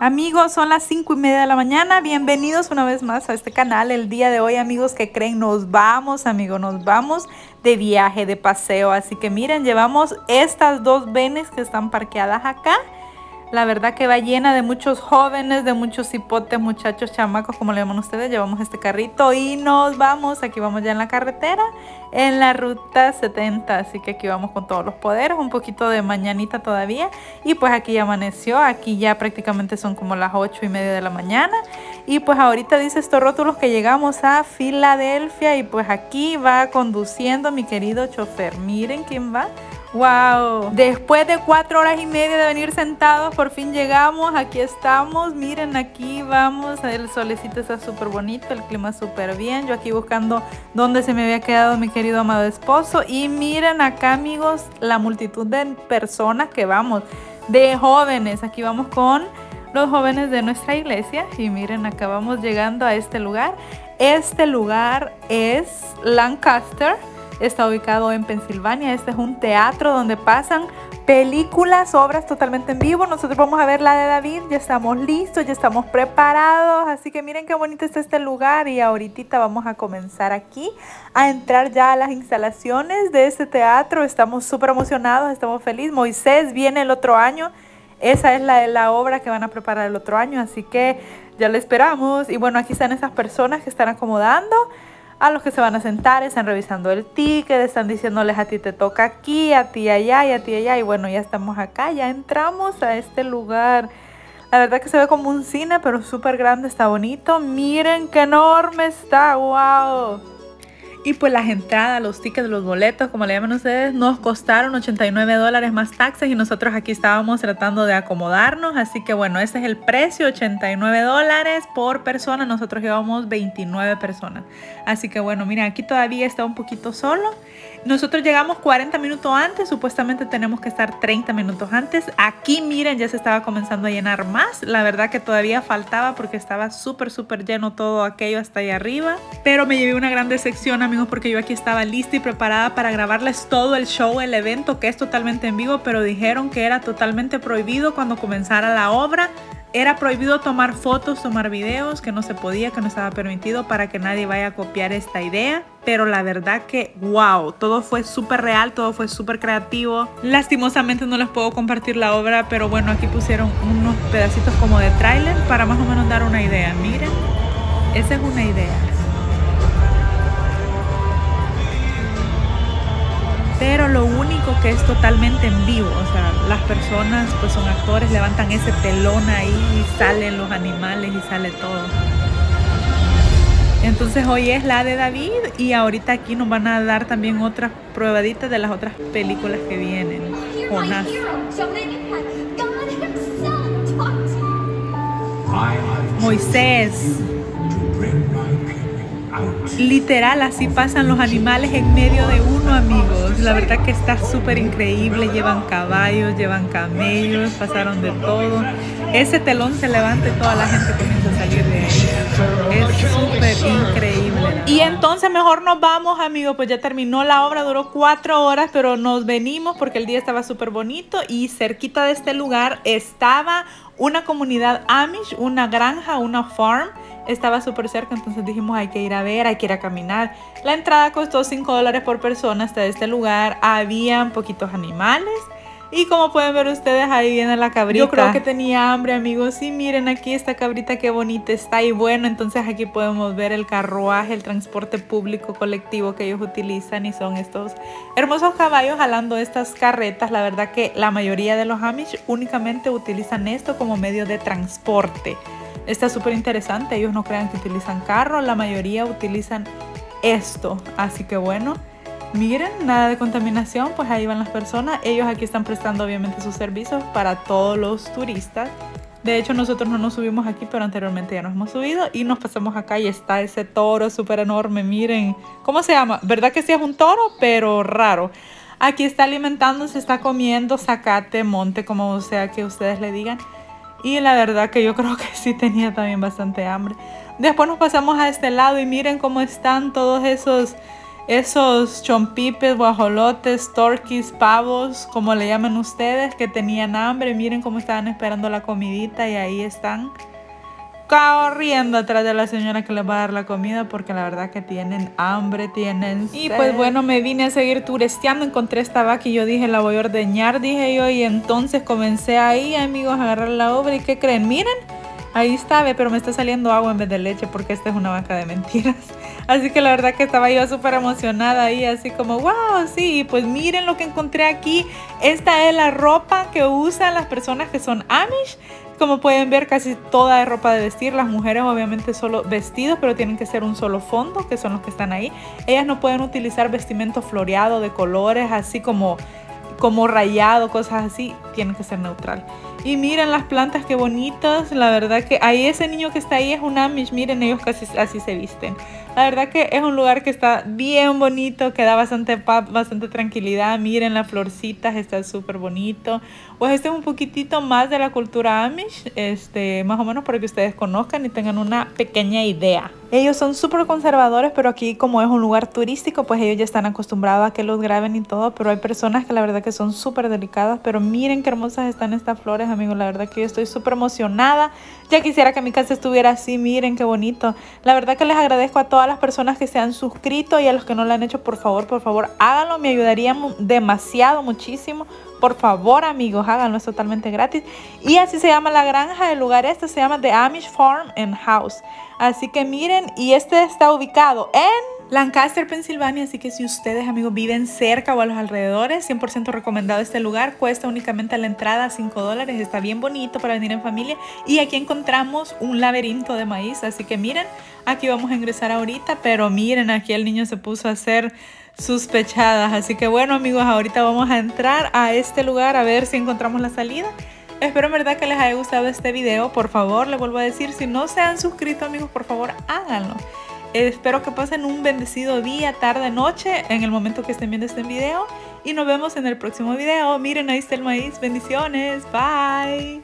Amigos, son las 5 y media de la mañana. Bienvenidos una vez más a este canal. El día de hoy, amigos que creen, nos vamos, amigos, nos vamos de viaje, de paseo. Así que miren, llevamos estas dos venes que están parqueadas acá. La verdad que va llena de muchos jóvenes, de muchos hipotes, muchachos, chamacos, como le llaman ustedes. Llevamos este carrito y nos vamos. Aquí vamos ya en la carretera, en la ruta 70. Así que aquí vamos con todos los poderes, un poquito de mañanita todavía. Y pues aquí ya amaneció, aquí ya prácticamente son como las 8 y media de la mañana. Y pues ahorita dice estos rótulos que llegamos a Filadelfia y pues aquí va conduciendo mi querido chofer. Miren quién va Wow, después de cuatro horas y media de venir sentados, por fin llegamos, aquí estamos, miren aquí vamos, el solecito está súper bonito, el clima súper bien, yo aquí buscando dónde se me había quedado mi querido amado esposo y miren acá amigos la multitud de personas que vamos, de jóvenes, aquí vamos con los jóvenes de nuestra iglesia y miren acá vamos llegando a este lugar, este lugar es Lancaster, está ubicado en Pensilvania. Este es un teatro donde pasan películas, obras totalmente en vivo. Nosotros vamos a ver la de David, ya estamos listos, ya estamos preparados. Así que miren qué bonito está este lugar y ahorita vamos a comenzar aquí a entrar ya a las instalaciones de este teatro. Estamos súper emocionados, estamos felices. Moisés viene el otro año. Esa es la, la obra que van a preparar el otro año, así que ya lo esperamos. Y bueno, aquí están esas personas que están acomodando a los que se van a sentar, están revisando el ticket, están diciéndoles a ti te toca aquí, a ti allá y a ti allá. Y bueno, ya estamos acá, ya entramos a este lugar. La verdad que se ve como un cine, pero súper grande, está bonito. Miren qué enorme está, wow. Y pues las entradas, los tickets, los boletos, como le llaman ustedes, nos costaron 89 dólares más taxes y nosotros aquí estábamos tratando de acomodarnos. Así que bueno, ese es el precio, 89 dólares por persona. Nosotros llevamos 29 personas. Así que bueno, miren, aquí todavía está un poquito solo. Nosotros llegamos 40 minutos antes, supuestamente tenemos que estar 30 minutos antes. Aquí miren, ya se estaba comenzando a llenar más. La verdad que todavía faltaba porque estaba súper, súper lleno todo aquello hasta ahí arriba. Pero me llevé una gran decepción, porque yo aquí estaba lista y preparada para grabarles todo el show, el evento, que es totalmente en vivo, pero dijeron que era totalmente prohibido cuando comenzara la obra era prohibido tomar fotos, tomar videos, que no se podía, que no estaba permitido para que nadie vaya a copiar esta idea. Pero la verdad que, wow, todo fue súper real, todo fue súper creativo. Lastimosamente no les puedo compartir la obra, pero bueno, aquí pusieron unos pedacitos como de tráiler para más o menos dar una idea. Miren, esa es una idea. Pero lo único que es totalmente en vivo, o sea, las personas pues son actores, levantan ese telón ahí y salen los animales y sale todo. Entonces hoy es la de David y ahorita aquí nos van a dar también otras pruebaditas de las otras películas que vienen. Jonás. Moisés. Literal, así pasan los animales en medio de uno, amigos. La verdad que está súper increíble. Llevan caballos, llevan camellos, pasaron de todo. Ese telón se levanta y toda la gente comienza a salir de ahí. Es súper increíble. Y entonces mejor nos vamos, amigos. Pues ya terminó la obra, duró cuatro horas, pero nos venimos porque el día estaba súper bonito y cerquita de este lugar estaba una comunidad Amish, una granja, una farm estaba súper cerca, entonces dijimos hay que ir a ver, hay que ir a caminar. La entrada costó 5 dólares por persona hasta este lugar. Habían poquitos animales. Y como pueden ver ustedes, ahí viene la cabrita. Yo creo que tenía hambre, amigos. Y miren aquí esta cabrita, qué bonita está. Y bueno, entonces aquí podemos ver el carruaje, el transporte público colectivo que ellos utilizan. Y son estos hermosos caballos jalando estas carretas. La verdad que la mayoría de los Amish únicamente utilizan esto como medio de transporte. Está súper interesante, ellos no crean que utilizan carro, la mayoría utilizan esto. Así que bueno, miren, nada de contaminación, pues ahí van las personas. Ellos aquí están prestando obviamente sus servicios para todos los turistas. De hecho, nosotros no nos subimos aquí, pero anteriormente ya nos hemos subido y nos pasamos acá y está ese toro súper enorme. Miren, ¿cómo se llama? ¿Verdad que sí es un toro? Pero raro. Aquí está alimentándose, está comiendo zacate, monte, como sea que ustedes le digan. Y la verdad que yo creo que sí tenía también bastante hambre. Después nos pasamos a este lado y miren cómo están todos esos esos chompipes, guajolotes, torquis, pavos, como le llaman ustedes, que tenían hambre. Miren cómo estaban esperando la comidita y ahí están corriendo atrás de la señora que les va a dar la comida porque la verdad que tienen hambre, tienen Y pues bueno, me vine a seguir turisteando, encontré esta vaca y yo dije la voy a ordeñar, dije yo, y entonces comencé ahí, amigos, a agarrar la obra y ¿qué creen? Miren, ahí está, pero me está saliendo agua en vez de leche porque esta es una vaca de mentiras. Así que la verdad que estaba yo súper emocionada ahí, así como, wow, sí, pues miren lo que encontré aquí. Esta es la ropa que usan las personas que son Amish. Como pueden ver, casi toda es ropa de vestir. Las mujeres obviamente solo vestidos, pero tienen que ser un solo fondo, que son los que están ahí. Ellas no pueden utilizar vestimento floreado de colores, así como, como rayado, cosas así. Tienen que ser neutral. Y miren las plantas, qué bonitas. La verdad que ahí ese niño que está ahí es un Amish. Miren, ellos casi así se visten. La verdad que es un lugar que está bien bonito, que da bastante paz, bastante tranquilidad. Miren las florcitas, está súper bonito. Pues este es un poquitito más de la cultura Amish, este, más o menos para que ustedes conozcan y tengan una pequeña idea. Ellos son súper conservadores, pero aquí como es un lugar turístico, pues ellos ya están acostumbrados a que los graben y todo, pero hay personas que la verdad que son súper delicadas, pero miren qué hermosas están estas flores, amigos, la verdad que yo estoy súper emocionada. Ya quisiera que mi casa estuviera así, miren qué bonito. La verdad que les agradezco a todas las personas que se han suscrito y a los que no lo han hecho, por favor, por favor, háganlo, me ayudaría demasiado, muchísimo. Por favor, amigos, háganlo, es totalmente gratis. Y así se llama la granja, el lugar este se llama The Amish Farm and House. Así que miren, y este está ubicado en Lancaster, Pensilvania, así que si ustedes amigos viven cerca o a los alrededores, 100% recomendado este lugar, cuesta únicamente la entrada 5 dólares, está bien bonito para venir en familia y aquí encontramos un laberinto de maíz, así que miren, aquí vamos a ingresar ahorita, pero miren, aquí el niño se puso a hacer sus pechadas, así que bueno amigos, ahorita vamos a entrar a este lugar a ver si encontramos la salida. Espero en verdad que les haya gustado este video. Por favor, les vuelvo a decir, si no se han suscrito amigos, por favor háganlo. Espero que pasen un bendecido día, tarde, noche en el momento que estén viendo este video. Y nos vemos en el próximo video. Miren, ahí está el maíz. Bendiciones. Bye.